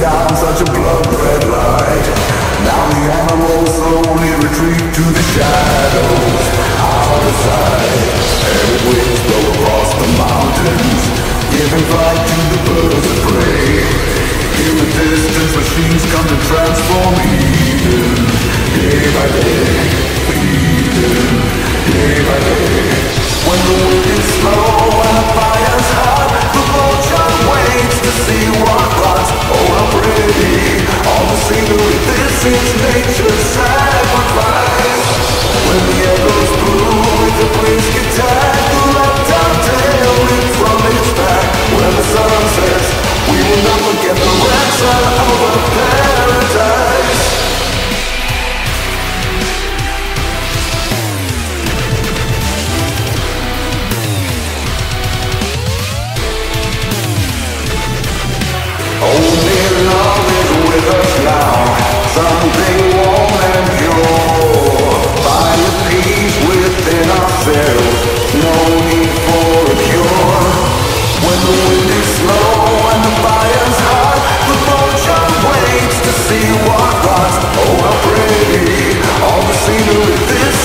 down such a blood red light. Now the animals slowly retreat to the shadows, out of sight. Heavy winds blow across the mountains, giving flight to the birds of prey. In the distance, machines come to transform Eden, day by day,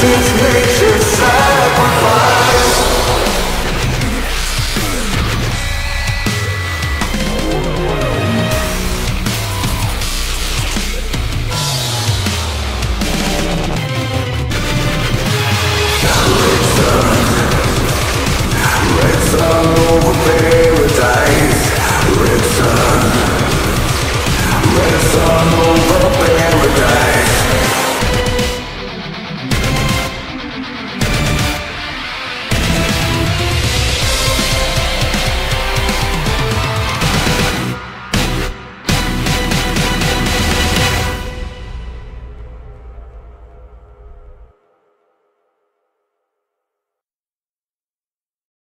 It's me.